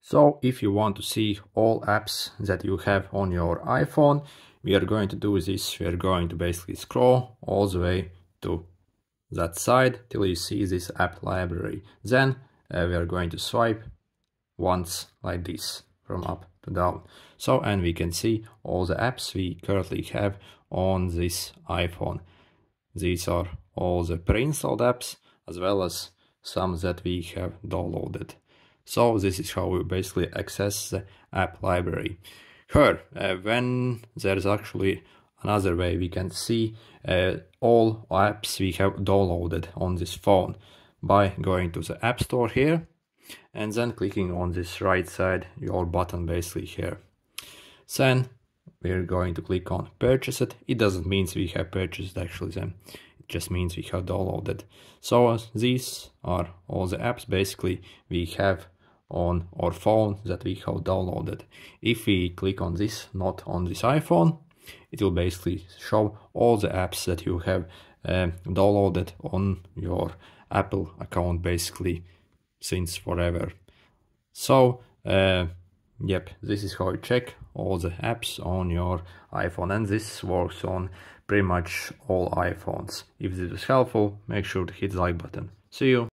So if you want to see all apps that you have on your iPhone, we are going to do this. We are going to basically scroll all the way to that side till you see this app library. Then uh, we are going to swipe once like this from up to down. So, and we can see all the apps we currently have on this iPhone. These are all the pre-installed apps as well as some that we have downloaded. So this is how we basically access the app library. Here, uh, when there's actually another way we can see uh, all apps we have downloaded on this phone by going to the app store here and then clicking on this right side your button basically here. Then we're going to click on purchase it. It doesn't mean we have purchased actually them it just means we have downloaded. So these are all the apps basically we have on our phone that we have downloaded. If we click on this not on this iphone it will basically show all the apps that you have um, downloaded on your apple account basically since forever. So uh, yep this is how you check all the apps on your iphone and this works on pretty much all iphones. If this was helpful make sure to hit the like button. See you